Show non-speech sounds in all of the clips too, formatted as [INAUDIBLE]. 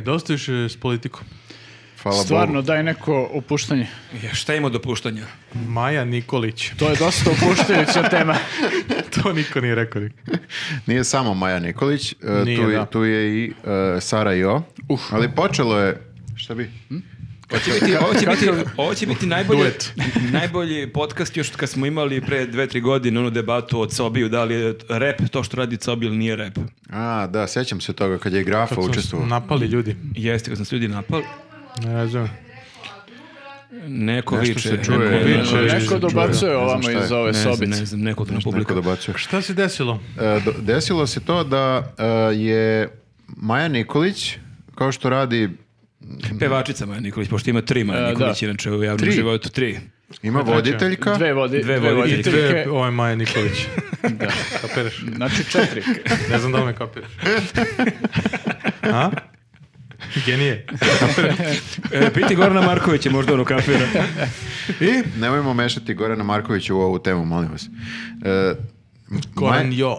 Dosta više s politikom. Hvala Stvarno, Bogu. daj neko opuštanje. Ja, šta ima do puštanja? Maja Nikolić. To je dosta opuštajuća tema. [LAUGHS] to niko nije rekao. Nije samo Maja Nikolić, e, Nije, tu, je, da. tu je i e, Sara Jo. Ali počelo je, šta bi? Ovo će biti, ovo će biti, ovo će biti najbolje, Duet. najbolji podcast još kad smo imali pre dve, tri godine onu debatu o Cobiju, da li je rap to što radi Cobi ili nije rap. A, da, sećam se toga kad je Grafa Kad su učestvovao. napali ljudi. Jeste, kad sam se ljudi napali, Ne razumijem. neko Nešto viče. se čuje, neko viče. viče. Neko dobacuje ovamo iz ove Ne sobice. ne znam, neko to na Neko publiku. dobacuje. Šta se desilo? E, do- desilo se to da e, je Maja Nikolić, kao što radi, Pevačica Maja Nikolić, pošto ima tri Maja E, Nikolić, inače u javnom Tri? životu tri. ima voditeljka, Dve, vodi, Dve dve, voditeljke. Dve, ovo je Maja Nikolić. [LAUGHS] Da. Kapiraš? Znači četiri. Ne znam da li me kapiraš. [LAUGHS] A? Genije. E, piti Gorana Markovića, možda ono kafira. i nemojmo mešati Gorana Markovića u ovu temu, molim vas. E, Goran Maja- Jo.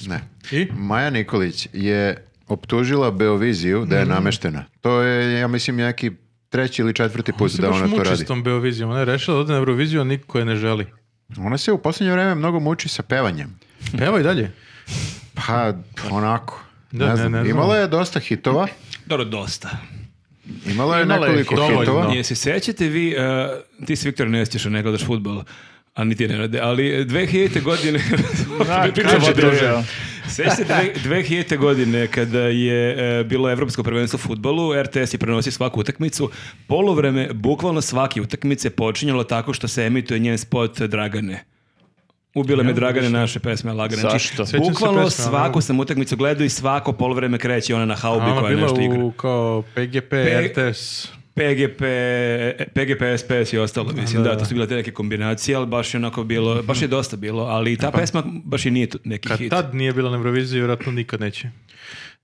ne. I? Maja Nikolić je optužila Beoviziju da je nameštena. To je, ja mislim, neki treći ili četvrti put da ona to muči radi. s tom Beovizijom. Ona je rešila da ode na Euroviziju, a niko je ne želi. Ona se u posljednje vrijeme mnogo muči sa pevanjem. Peva i dalje. Pa, onako. Da, ne ne, znam. ne. Imala je dosta hitova. Dobro, dosta. Imala je Imala je nekoliko dovoljno. hitova. Jesi sećate vi, uh, ti si Viktor ne sjećaš, ne gledaš futbol, a niti ne rade, ali 2000. godine... Da, [LAUGHS] Pričamo o Sećate dve- 2000. godine kada je e, bilo evropsko prvenstvo u futbolu, RTS je prenosio svaku utakmicu, polovreme, bukvalno svake utakmice počinjalo tako što se emituje njen spot Dragane. Ubile me Dragane naše pesme Lagane. Zašto? Znači, Sjećam se bukvalno pesme, ali- svaku sam utakmicu gledao i svako polovreme kreće ona na haubi A ona koja je bila nešto igra. u kao PGP, P- RTS. PGP, PGP, SPS i ostalo, mislim, da, to su bile te neke kombinacije, ali baš je onako bilo, baš je dosta bilo, ali ta pesma baš i nije neki Kad hit. tad nije bila na Euroviziji, vjerojatno nikad neće.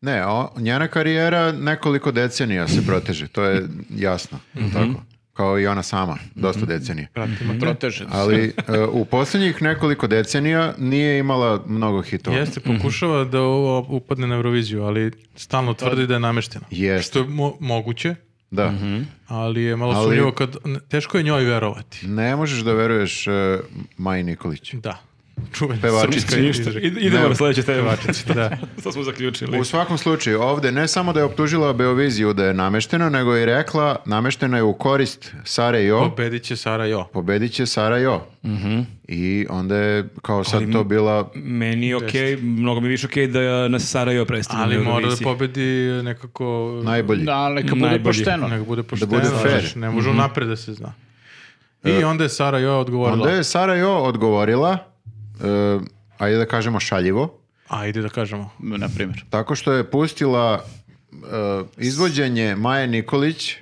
Ne, o, njena karijera nekoliko decenija se proteže, to je jasno. Mhm. Tako. Kao i ona sama, dosta decenija. Pratimo. Proteže. Ali e, u posljednjih nekoliko decenija nije imala mnogo hitova. Jeste, pokušava da ovo upadne na Euroviziju, ali stalno tvrdi da je namešteno. Jeste. Što je mo- moguće, Da. ali je malo Ali- sumnjivo kad... Teško je njoj verovati. Ne možeš da veruješ e, Maji Nikolić. Da. Čuvena Pevačica. Ništa, idemo na sljedeće teme. Pevačica, da. [LAUGHS] to smo zaključili. U svakom slučaju, ovdje ne samo da je optužila Beoviziju da je nameštena, nego je rekla nameštena je u korist Sare Jo, Pobedit će Sara Jo. pobedit će Sara Jo. I onda je kao sad to bila... Meni je okej, mnogo mi je više okej da nas Sarajevo predstavlja. Ali mora da pobedi nekako... Najbolji. Da, ali neka bude Najbolji. pošteno. Nego bude pošteno. bude fair. Ne može unapred da se zna. I onda je Sara Jo odgovorila. Onda je Sara Jo odgovorila, e, ajde da kažemo šaljivo, Ajde da kažemo. Na primjer. tako što je pustila e, izvođenje Maje Nikolić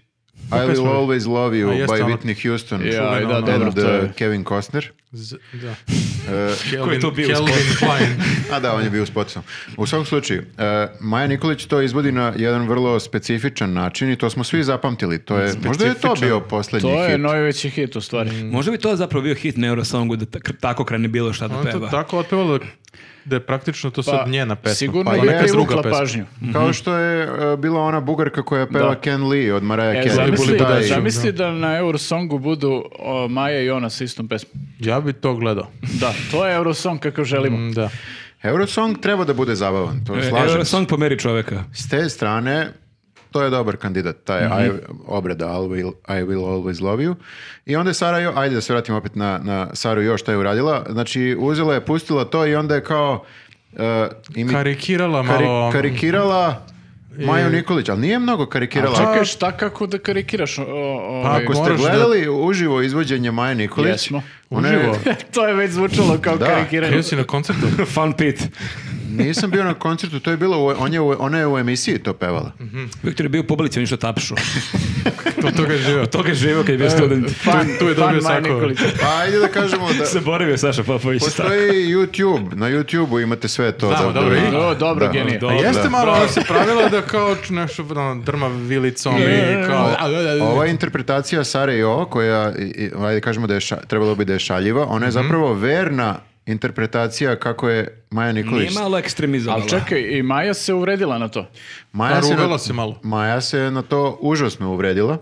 I will pesma? always love you A by ono- Whitney Houston i da, ono- dobro, and to je. uh, Kevin Costner. Z- da. [LAUGHS] E, Ko je to bio u Kelvin Klein. A da, on je bio u spotu. U svakom slučaju, e, Maja Nikolić to izvodi na jedan vrlo specifičan način i to smo svi zapamtili. To je, možda je to bio posljednji To je hit. najveći hit u stvari. Možda bi to zapravo bio hit na Eurosongu da tak- tako krene bilo šta da On to peva. tako otpevalo da je praktično to sad njena pesma. Sigurno Pa je je neka druga pesma. pažnju. Kao što je e, bila ona bugarka koja peva Da. Ken Lee od Mariah E, Carey. zamisli, Taj- zamisli da na Eurosongu budu o, Maja i ona sa istom pesmom. Ja bi to gledao. Da, to je Eurosong kakav želimo. Mm, Da. Eurosong treba da bude zabavan, to E, slažem. Eurosong pomeri čoveka. S te strane, to je dobar kandidat, taj I, obrada I will, I will always love you. I onda je Sara Jo, ajde da se vratimo opet na, na Saru Jo šta je uradila. Znači, uzela je, pustila to i onda je kao... Uh, imi- Karikirala kari- malo... karikirala Maju Nikolić, ali nije mnogo karikirala. Čekaj, šta kako da karikiraš? O, o, Pa, ovaj, Ako ste moraš da- gledali uživo izvođenje Maje Nikolić, Jesmo. ona je- Uživo? [LAUGHS] to je već zvučalo kao Da. karikiranje. Bio si na koncertu? [LAUGHS] Fun pit. Nisam bio na koncertu, to je bilo, u- on je, u- ona je u emisiji to pevala. Viktor je bio u publici, on je što tapšu. [LAUGHS] Od toga je živio. Od toga je živo kad je bio student. Fan, tu je fan dobio sako. Pa ajde da kažemo da... [LAUGHS] Zaboravio Saša Popović. tako. Postoji YouTube, na YouTube-u imate sve to. Da, dobro, vidite. O, dobro, Da. genije. A Dobro. jeste Da. malo, ona se pravila da kao nešto ono, drma vilicom i kao... Ova interpretacija Sare Jo, koja, i- i- ajde kažemo da je ša, trebalo bi da je šaljiva, ona je zapravo verna interpretacija kako je Maja Nikolić... Nije malo ekstremizovala. Ali čekaj, i Maja se uvredila na to. Maja Pa se, na, se malo. Maja se na to užasno uvredila.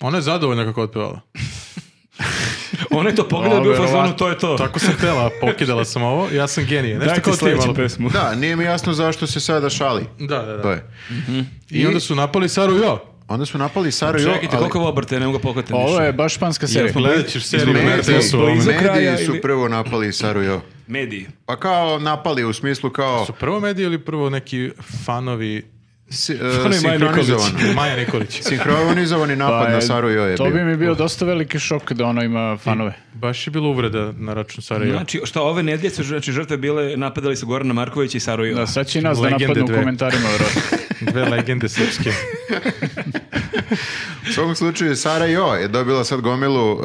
Ona je zadovoljna kako otpevala. [LAUGHS] Ona je to pogledala i bio fazonu, to je to. Tako sam htjela, pokidala sam ovo, ja sam genije. Nešto kao ti malo. pesmu. Da, nije mi jasno zašto se sada šali. Da, da, da. To je. I onda su napali Saru Jo. Onda su napali Saru Jo, Čekajte, koliko ovo obrte, ne mogu ga pohvatati Ovo je baš španska serija. Gledat ćeš seriju na mediji, RTS-u. mediji su prvo napali Saru Jo. Mediji. Pa kao napali u smislu kao Su prvo mediji ili prvo neki fanovi si, Maja uh, sinhronizovan. [LAUGHS] Maja Nikolić? Sinhronizovani napad Pa na Jo je To bio. bi mi bio dosta veliki šok da ona ima fanove. Baš je bilo uvreda na račun Sare Jo. Znači, šta ove nedelje su znači, žrtve bile, napadali su Gorana Marković i Saru Jo. Da, sad će i nas da Legende napadnu u komentarima. [LAUGHS] Dve legende srpske. U svakom slučaju Sara Jo je dobila sad gomilu uh,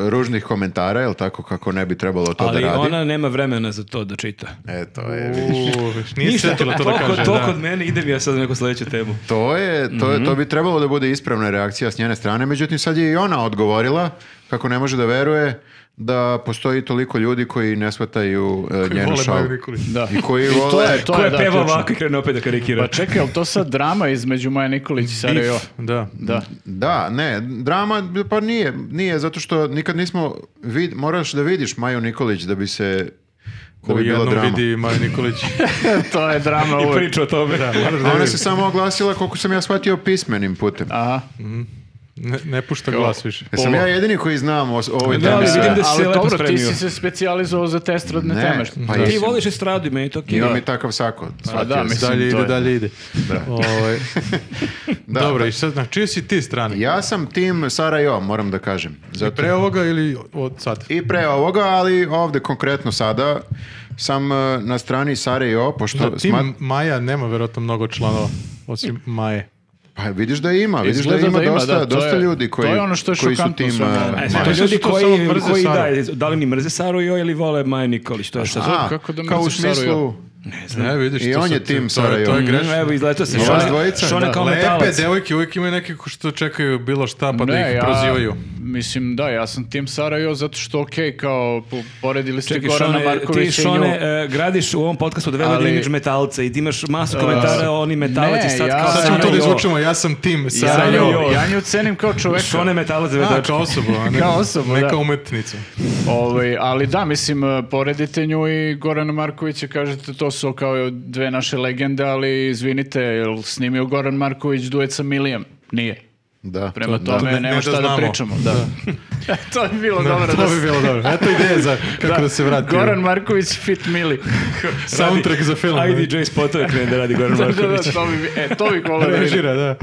ružnih komentara, jel tako kako ne bi trebalo to Ali da radi. ona nema vremena za to da čita. E, to je, vidiš. Uuu, nije se sjetila to da kaže. to da. kod mene, idem ja sad na neku sledeću temu. To, je, to, je, to Mhm. bi trebalo da bude ispravna reakcija s njene strane, međutim sad je i ona odgovorila kako ne može da veruje da postoji toliko ljudi koji ne shvataju uh, njenu šalu. Da. I koji I vole... to je, to Ko je, da, ključno. ovako i krenuo opet da karikira? Pa čekaj, ali to sad drama između Maja Nikolić i Sara Jo? Da. Da. Da, ne, drama, pa nije, nije, zato što nikad nismo, vid, moraš da vidiš Maju Nikolić da bi se, da Ko bi bilo jednom drama. vidi Maju Nikolić. [LAUGHS] to je drama I priča o tome. Da, da ona se samo oglasila koliko sam ja shvatio pismenim putem. Aha. Ne, ne pušta glas više. Jesam ja jedini koji znam o, o ovoj Da, temi ali sve? vidim da si se Ali lepo dobro, ti spremio. si se specijalizovao za test rodne Ne, teme. pa Da. Ti voliš estradu i meni je to okej. Imam i takav sako. shvatio da, sam. mislim, Dalje ide, je. dalje ide. Ovaj, [LAUGHS] Da, Dobro, pa- i sad, na čiji si ti strani? Ja sam tim Sara Jo, moram da kažem. Zato, Pre ovoga ili od sad? I pre ovoga, ali ovde konkretno sada sam e, na strani Sare Jo, pošto Da, tim smat- Maja nema verovatno mnogo članova, osim Maje. Pa vidiš da ima, vidiš da ima, da ima, dosta, da, dosta je- ljudi koji, to je ono što je koji su tim... svemu e, ovome. E, to to ljudi su koji, mrze koji da, da li ni mrze Saru Jo ili vole Maja Nikolić, to je šta a, kako da kao u mrziš Jo? smislu... Ne, vidiš, I to on je sad- tim to je-. To je Mm, grešno. Evo, izletao se. Vas Šone, dvojica? Šone Da. kao Lepe metalac. devojke uvijek imaju neke ko što čekaju bilo šta pa da Ne, ih ja, prozivaju. mislim da, ja sam tim Sara Jo zato što okej, kao po- poredili ste Čekaj, Gorana Šone, ti Markovića i Šone nju. e, gradiš u ovom podcastu dve godine Ali- imidž metalca i ti imaš masu komentara o oni metalac i ne, sad ja- kao Sad ćemo to da Jo. izvučemo, ja sam tim Ja, Sara nju, Jo. ja nju cenim kao čoveka. Šone metalac dve A, tačke. kao osobu, a ne, Kao osobu, neka da. umetnica. Ovaj, ali da, mislim, eh, poredite nju i Gorana Markovića, kažete to su kao dve naše legende, ali izvinite, jel snimio Goran Marković duet sa Milijem? Nije. Da. Prema To- tome ne- ne nema da šta da, znamo. pričamo. Da. [LAUGHS] to bi bilo Da, dobro. to da bi bilo dobro. Eto ideje za kako da, se vrati. Goran Marković fit Mili. [LAUGHS] Soundtrack za film. IDJ spotove [LAUGHS] krene da radi Goran da, da, da, Marković. to bi, e, to bi da vidim. Režira, da.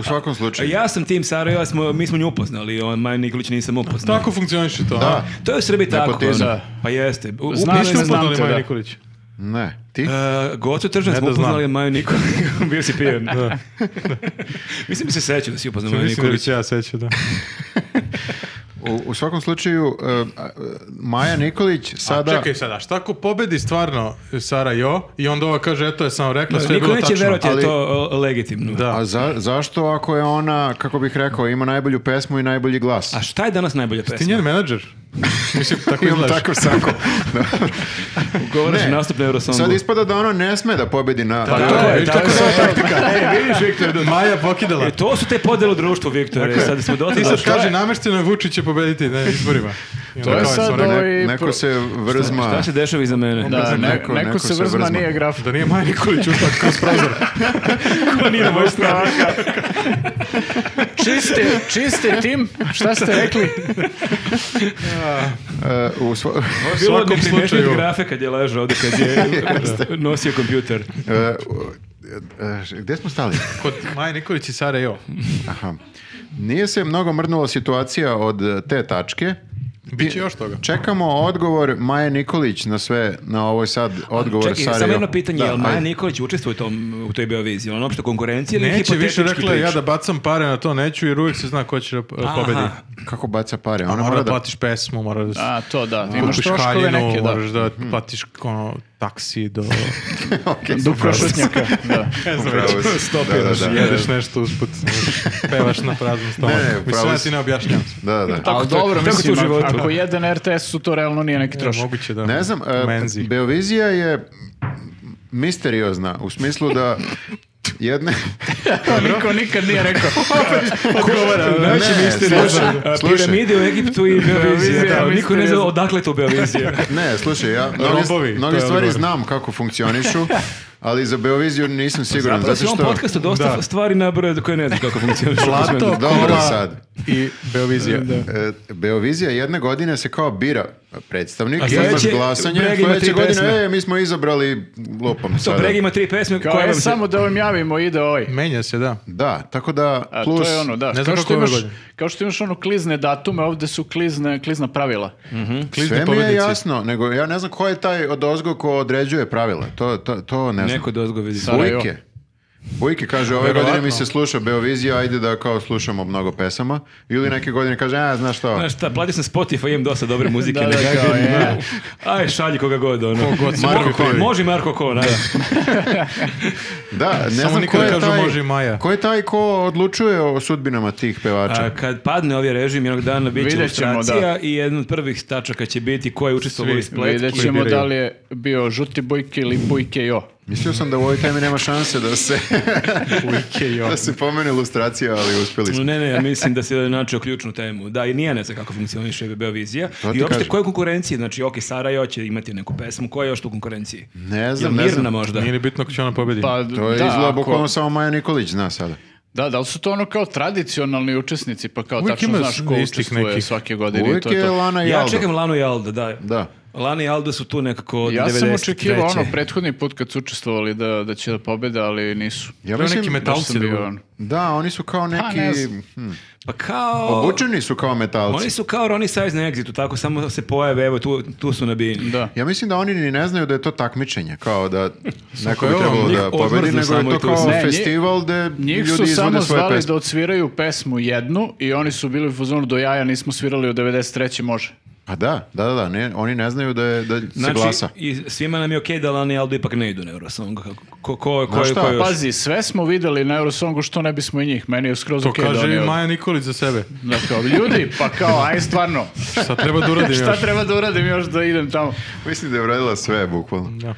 U svakom slučaju. Ja sam tim Sara Jo, smo, mi smo nju upoznali, on Maja Nikolić nisam upoznao. Tako funkcioniše to. Da. a? To je u Srbiji tako. Nepotizam. ono. Pa jeste. U, znam upoznali da. Nikolić? Ne, ti? Uh, Gocu Tržan Ne smo da znam. upoznali Maju Nikolić. [LAUGHS] Bio si pijen. [LAUGHS] Mislim da se sećam da si upoznao Maju Mislim da Nikolić. ja sećam, da. [LAUGHS] U, u svakom slučaju, uh, a, uh, Maja Nikolić A sada... čekaj sada, a šta ako pobedi stvarno Sara Jo i onda ova kaže, eto je samo rekla, sve je Niko bilo neće tačno. verovati da ali- je to legitimno. Da. A za, zašto ako je ona, kako bih rekao, ima najbolju pesmu i najbolji glas? A šta je danas najbolja Ti pesma? njen menadžer? Mislim, [LAUGHS] tako Imam izgledaš. takav sako. Govoriš Ne. nastup na Eurosongu. Sad ispada da ona ne sme da pobedi na... Tako Tako je, tako je. E, vidiš, Viktor, da- Maja pokidala. E, to su te podele u društvu. Tako je. Sad smo dotle Ti sad kaže, namešteno je Vučić će pobediti na izborima. To je sad ovaj- Ne- neko se vrzma... Šta se dešava iza mene? Da, ne- Neko- neko, neko se se vrzma, vrzma. nije graf. Da nije Maja Nikolić ušla kroz prozor. [LAUGHS] Ko nije na mojoj strani? Čiste, čiste tim, šta ste rekli? [LAUGHS] Uh, u svo- Bilo svakom slučaju. grafe kad je ležao ovdje, kad je [LAUGHS] nosio kompjuter. uh, gde smo stali? Kod Maja Nikolić i Sara Jo. Aha. Nije se mnogo mrnula situacija od te tačke. Biće još toga. Čekamo odgovor Maje Nikolić na sve, na ovoj sad odgovor Čekaj, Sare samo jedno pitanje, Da, je li Maja. Nikolić učestvuje u, tom, u toj bioviziji? Je Ono uopšte konkurencija ili Neće hipotetički više rekla, ja da bacam pare na to neću jer uvijek se zna ko će pobedi. Aha. Kako baca pare? A Ona mora mora da da... platiš pesmu, mora da A, to da, imaš troškove neke, da. moraš da platiš ono, taksi do... [LAUGHS] Ok, Do košutnjaka, da. [LAUGHS] upravo si. Stopiraš, Da, da, da. Jedeš nešto usput, [LAUGHS] pevaš na praznom stomaku. Ne, ne, Mislim, pravo ja si. ti ne objašnjam. Da, da. Ali to je- dobro, tako to mislim, ako- životu. ako jedan RTS su to realno nije neki E, trošak. moguće da... Ne znam, Menzi. Beovizija je misteriozna u smislu da jedne... [LAUGHS] To niko nikad nije rekao. [LAUGHS] [LAUGHS] Znači, Ne, misteriozni. slušaj, A, slušaj. Piramide u Egiptu i Beovizija. Da, Niko ne zna odakle to Beovizija. Ne, slušaj, ja je stvari znam kako funkcionišu, ali za Beoviziju nisam siguran. Zapravo Zato si u što... ovom podcastu dosta Da. stvari nabrao do koje ne znam kako funkcioniš. Plato, Dobro sad. i Beovizija. E, Beovizija jedne godine se kao bira predstavnik, A i imaš sledeće, glasanje, sledeće godine, e, mi smo izabrali lupom To sada. Breg ima tri pesme Kao koje je samo da vam javimo, ide ovaj. Menja se, da. Da, tako da A plus... to je ono, da. Ne znam kao, kako što imaš, kao što imaš ono klizne datume, ovde su klizne, klizna pravila. Klizni Sve mi je jasno, nego ja ne znam ko je taj od ozgo ko određuje pravila. To, to, to ne znam. Neko dozgo vidi. Sarajevo. Bujke. Bujke kaže, ove Verovatno. godine mi se sluša Beovizija, ajde da kao slušamo mnogo pesama. Ili neke godine kaže, a, znaš što, Znaš šta, platio sam Spotify, imam dosta dobre muzike. [LAUGHS] Da, ne da, kao, je. Aj, šalji koga god, ono. god se Marko Kon. Može Marko Kon, ajde. [LAUGHS] da, ne Samo znam ko je kažu taj, može i Maja. ko je taj ko odlučuje o sudbinama tih pevača. A, kad padne ovaj režim, jednog dana bit će ilustracija i jedan od prvih tačaka će biti ko je učestvovao spletki. Vidjet ćemo da li je bio žuti bujke ili bujke jo. Mislio sam da u ovoj temi nema šanse da se, [LAUGHS] [LAUGHS] da se pomene ilustracija, ali uspjeli smo. Ne, ne, ja mislim da se načeo ključnu temu. Da, i nije ne znam kako funkcioniše Beovizija. To ti I uopšte kažem. koja je u konkurenciji? Znači, ok, Sarajevo će imati neku pesmu. Ko je još tu u konkurenciji? Ne Jel znam, ne Mirna znam. možda? Nije ni bitno ko će ona pobedi. Pa, To je da, izgleda ako- samo Maja Nikolić zna sada. Da, da li su to ono kao tradicionalni učesnici, pa kao Uvijek tačno znaš ko učestvuje nekih. svake godine Uvijek to je je to. Lana i Ja Aldo. čekam Lanu i Alda, da. Da. Lana i Alda su tu nekako od Ja 93. sam očekivao ono prethodni put kad su učestvovali da, da će da pobede, ali nisu. Ja mislim, neki metalci sam bio da ono. Da, oni su kao ne neki... znam. hm, Pa kao... obučeni su kao metalci. Oni su kao Ronnie Size na Exitu, tako samo se pojave, evo, tu, tu su nabijeni. Da. Ja mislim da oni ni ne znaju da je to takmičenje, kao da neko bi trebalo da pobedi, nego je to kao. Ne, festival gde Njih ljudi su samo svoje zvali pesme. da odsviraju pesmu jednu i oni su bili u fazonu do jaja, nismo svirali u 93. može. Pa da, da, da, da, ne, oni ne znaju da, je, da se Znači, glasa. i svima nam je okej da Lana i Aldo ipak ne idu na Eurosong. Ko, ko, ko, ko, šta? ko još? Pazi, sve smo videli na Eurosongu, što ne bismo i njih. Meni je skroz To okej da kaže i. Maja Nikolić za sebe. Da, kao, ljudi, pa kao, aj stvarno, Šta treba da uradim [LAUGHS] šta još? treba da uradim još da idem tamo? Mislim da je uradila sve, bukvalno. Da.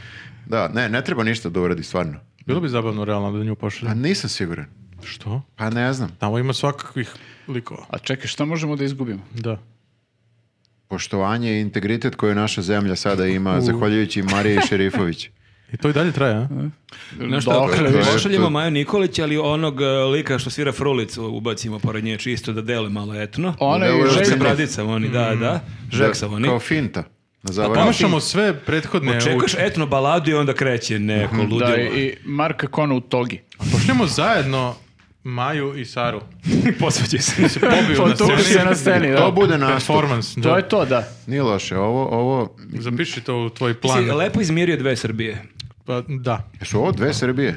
Da, ne, ne treba ništa da uradi, stvarno. Bilo bi zabavno realno da nju pošalje. Pa nisam siguran. Što? Pa ne znam. Tamo ima svakakvih likova. A čekaj, šta možemo da izgubimo? Da. Poštovanje i integritet koju naša zemlja sada ima, zahvaljujući Mariji [LAUGHS] Šerifović. I to i dalje traje, a? Znaš šta, to pošaljemo to- Maju Nikolić, ali onog uh, lika što svira frulicu ubacimo pored nje čisto da dele malo etno. Ona Da, je ovo je Žek sa ozbiljno. bradicama oni, da, da. Žek sa oni. Kao finta. Na Pa. Promašamo sve prethodne... Očekaš etno baladu i onda kreće neko ludilo. Da, i Marka Kona u togi. Pošljemo zajedno Maju i Saru. [LAUGHS] Posveđuje se. Pobiju [LAUGHS] na Potuku se sceni. na sceni, To da. bude nastup. Performance. To Da. je to, da. Nije loše. Ovo, ovo... Zapiši to u tvoj plan. si lepo izmirio dve Srbije. Pa, da. Su ovo dve Srbije?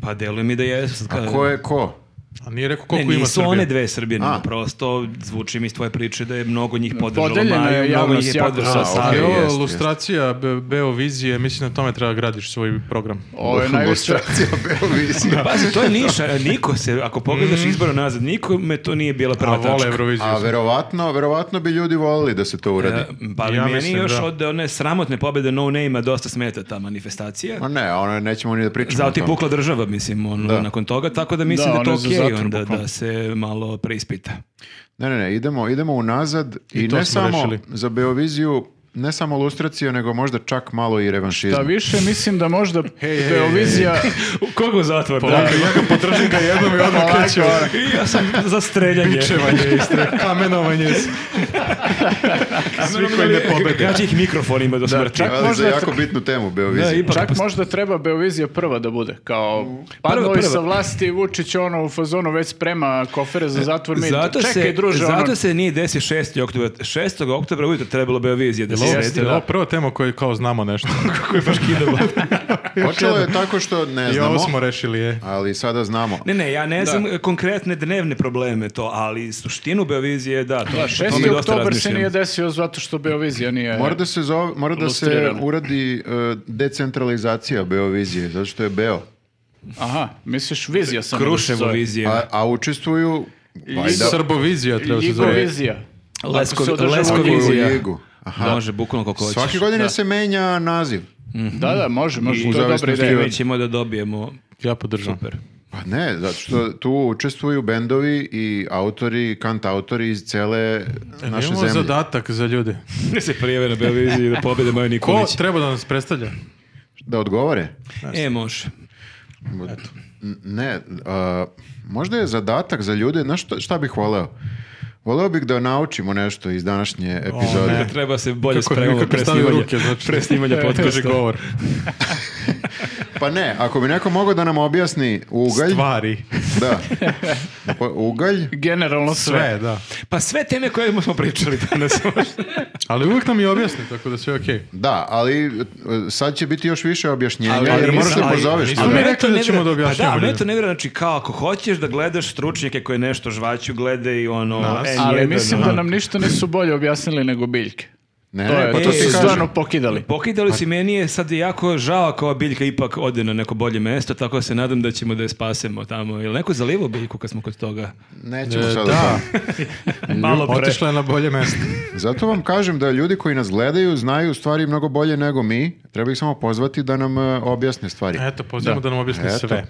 Pa deluje mi da jesu. sad A ko je ko? A nije rekao Ne, koliko ima nisu Srbija. one dve Srbije, nego prosto zvuči mi iz tvoje priče da je mnogo njih podržalo Podeljena je Maju, mnogo javnost njih je podržalo okej. Ovo je jest, ilustracija Be- Beovizije, mislim na tome treba gradiš svoj program. [LAUGHS] Ovo je najveća... Ilustracija Beovizije. [LAUGHS] Pazi, to je niša. Niko se, ako pogledaš izbora nazad, nikome to nije bila prva A vole tačka. Euroviziju. A verovatno, verovatno bi ljudi volili da se to uradi. E, Pa Ja meni mislim, još da. od one sramotne pobjede No Name-a dosta smeta ta manifestacija. Ma ne, ono nećemo ni da pričamo Zato o ti pukla država, mislim, ono, Da. nakon toga, tako da mislim Da, da, je je to okej onda da se malo preispita. Ne, ne, ne, idemo, idemo unazad i, I to ne samo rešili. za Beoviziju, ne samo lustraciju, nego možda čak malo i revanšizam. Da više mislim da možda [LAUGHS] hej, hej, Beovizija... [LAUGHS] Koga u zatvor? Da, ja ga podržim ga jednom i odmah [LAUGHS] kreću. I ja sam za streljanje. Čevanje, istre, kamenovanje. Svi koji ne pobede. Gađi ih mikrofonima do smrti. čak- Ali za možda- jako bitnu temu Beovizije. Da, ipak Čak možda treba Beovizija prva da bude. Kao, padnovi prva. sa vlasti, Vučić ono u fazonu već sprema kofere za zatvor. Mi, Zato čekaj, se, druže, zato ono, se nije desi 6. oktobra. 6. oktobra ujutro trebalo Beovizije da Jel ovo, Jeste, da. ovo prva tema koju kao znamo nešto? [LAUGHS] Koji baš kidamo. [LAUGHS] Počelo je tako što ne I ovo znamo, smo rešili, je. ali sada znamo. Ne, ne, ja ne znam konkretne dnevne probleme to, ali suštinu Beovizije, da, to, Da, to 6. mi dosta oktober se nije desio zato što Beovizija nije... Mora da se, zove, mora da se uradi e, decentralizacija Beovizije, zato što je Beo. Aha, misliš vizija samo da se Kruševo zove. vizija. A, a učestvuju valjda Srbovizija treba se zove. Ljigovizija. Lesko- Leskovizija. Aha. Može, bukvalno koliko hoćeš. Svake godine se menja naziv. Da, da, može, može, I to je dobra ideja. Mi ćemo da dobijemo Ja podržam. super. Pa ne, zato što tu učestvuju bendovi i autori, kant autori iz cele naše Imamo zemlje. zadatak za ljude. [LAUGHS] Ne se prijave na Beoviziji da pobede Majo Ko Nikolić. treba da nas predstavlja? Da odgovore? E, može. N- Ne, a, možda je zadatak za ljude, znaš šta, šta bih voleo? Voleo bih da naučimo nešto iz današnje epizode. ne. Treba se bolje kako pre snimanja, ruke, znači. pre snimanja [LAUGHS] Kaže podcasta. govor. [LAUGHS] Pa ne, ako bi neko mogao da nam objasni ugalj, Stvari. da. [LAUGHS] Pa, ugalj, Generalno sve. Sve, da. Pa sve teme koje smo pričali danas. [LAUGHS] Ali uvijek nam i objasni, tako da sve okej. da, ali e, sad će biti još više objašnjenja, Ali- jer ali moraš da ali- pozoveš. ljude. mi rekli to da ne ćemo da objašnjavamo Pa da, to ne znači kao ako hoćeš da gledaš stručnjake koji nešto žvaću, gledaj i ono Nas. N1, Ali mislim da ono. nam ništa nisu bolje objasnili nego biljke. Ne, To ne, je, pa to su kažem. stvarno pokidali. Pokidali si meni je sad jako žao ako ova biljka ipak ode na neko bolje mesto, tako da se nadam da ćemo da je spasemo tamo. Ili neko zalivo biljku kad smo kod toga? Nećemo E, sada da. [LAUGHS] Malo pre. otišla je na bolje mesto. Zato vam kažem da ljudi koji nas gledaju znaju stvari mnogo bolje nego mi. Treba ih samo pozvati da nam e, objasne stvari. Eto, pozivamo da, nam objasni Eto. sve.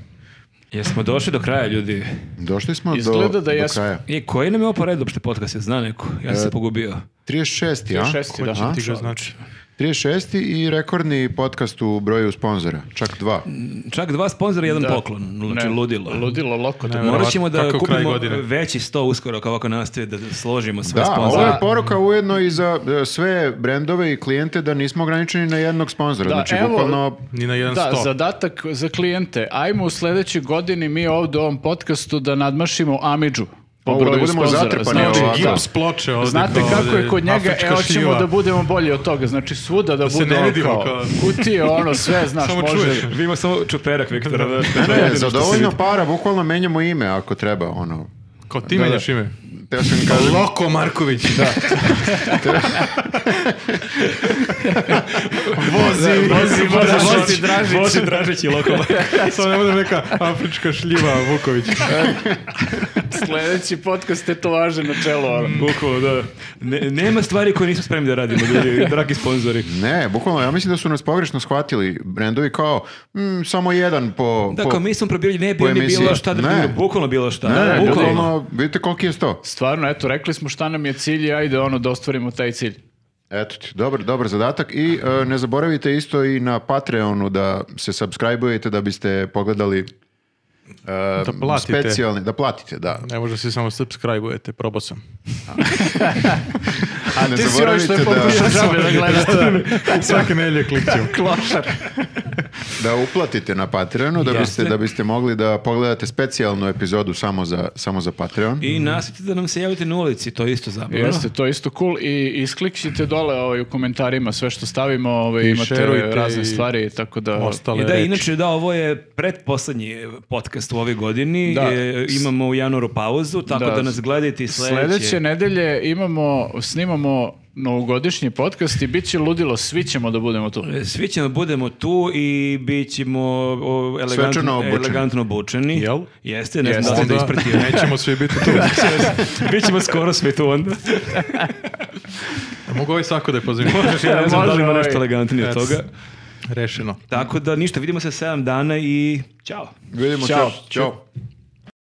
Jesmo došli do kraja, ljudi. Došli smo Izgleda do, da do jesmo. kraja. I koji nam je ovo po redu uopšte podcast, je zna neko? Ja sam se pogubio. 36. a? Šesti, da. A? Ti ga znači. 36. i rekordni podcast u broju sponzora. Čak dva. Čak dva sponzora i jedan Da. poklon. Znači, Ne, ludilo. Ludilo, loko. Ne, mora- Morat ćemo da kupimo veći sto uskoro kao ovako nastavi da složimo sve Da, ovo sponzore. je poruka ujedno i za e, sve brendove i klijente da nismo ograničeni na jednog sponzora. Da, znači, evo- bukvalno Ni na jedan Da, sto. zadatak za klijente. Ajmo u sledećoj godini mi ovdje u ovom podcastu da nadmašimo Amidžu. Po Ovo, da broju budemo sponzora. zatrpani Znači, ovako. da. Gips ploče ovdje. Znate kao kako je kod njega, afrička e, hoćemo da budemo bolji od toga. Znači svuda da, se bude ne ono vidimo kao kutije, ono sve, znaš, Samo može. čuješ. Vi ima samo čuperak, Viktora. da- ne, da za dovoljno para, bukvalno menjamo ime ako treba. Ono. Kao ti menjaš ime. Teo sam kažem, Loko Marković. Da. [LAUGHS] [LAUGHS] Vozi, vozi, vozi, vozi, Dražić. Vozi Dražić i Lokoma. [LAUGHS] Samo ne bude neka afrička šljiva Vuković. [LAUGHS] Sledeći podcast tetovaže na čelu. ono. Bukvalno, da. Ne, nema stvari koje nismo spremni da radimo, ljudi, [LAUGHS] dragi sponzori. Ne, bukvalno, ja mislim da su nas pogrešno shvatili brendovi kao mm, samo jedan po... Da, po kao mi smo probili, ne bi oni emisiji. bilo šta, da Ne. bilo, bukvalno bilo šta. Ne, bukvalno, vidite koliki je sto. Stvarno, eto, rekli smo šta nam je cilj i ajde ono da ostvarimo taj cilj. Eto ti, dobar, dobar zadatak i e, ne zaboravite isto i na Patreonu da se subscribe-ujete da biste pogledali e, Da platite. specijalni, da platite, da. Ne može se samo subscribe-ujete, probao sam. A ne Ti si ovaj što je da, žabe da gleda. Svake nelje klikću. [LAUGHS] Klošar. da uplatite na Patreonu da biste, da biste mogli da pogledate specijalnu epizodu samo za, samo za Patreon. I nasjetite da nam se javite na ulici, to je isto zabavno. Jeste, to je isto cool i isklikćite dole ovaj, u komentarima sve što stavimo, ovaj, I imate razne i stvari, tako da... Ostale I da, reči. inače, da, ovo je pretposlednji podcast u ovoj godini. Da. E, imamo u januaru pauzu, tako da, Da. nas gledajte i sledeće. Sledeće nedelje imamo, snimamo novogodišnji podcast i bit će ludilo, svi ćemo da budemo tu. Svi ćemo budemo tu i bit ćemo o, elegantno, obučeni. elegantno obučeni. Jel? Jeste, ne znam da sam da ispratio. nećemo svi biti tu. [LAUGHS] Bićemo skoro svi tu onda. Mogu ovaj svako da je pozivim. [LAUGHS] Možeš, ja ne znam da li ima ovaj. nešto elegantnije od toga. Rešeno. Tako da ništa, vidimo se 7 dana i ćao. Vidimo, Ćao. Ćao.